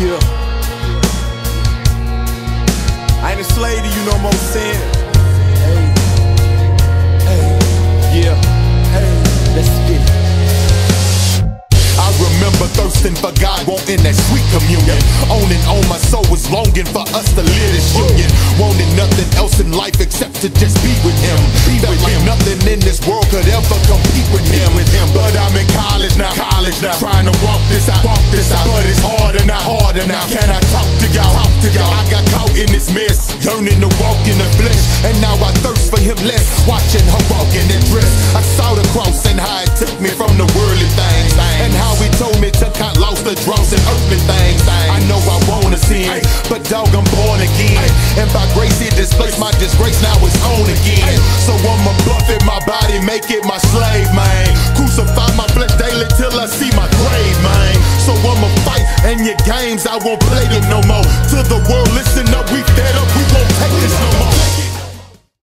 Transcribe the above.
Yeah. I ain't a slave to you no more sin. Hey. Hey. Yeah. Hey. Let's get it. I remember thirsting for God, wanting that sweet communion. On and on, my soul was longing for us to live this union. Wanting nothing else in life except to just be with Him. Be Felt like nothing in this world could ever compete with Him. But I'm in college now. College now. Trying this out, walk this out. But it's harder now, harder now. Can I talk to y'all? Talk to y'all. I got caught in this mess, yearning to walk in the flesh, and now I thirst for Him less. Watching her walk in that dress, I saw the cross and how it took me from the worldly things, and how He told me to cut lost the dross and earthly things. I know I wanna sin, but dog, I'm born again, and by grace He displaced my disgrace. Now it's on again. So I'ma buffet my body, make it my slave, man. Your games I won't play them no more. To the world, listen up, we fed up,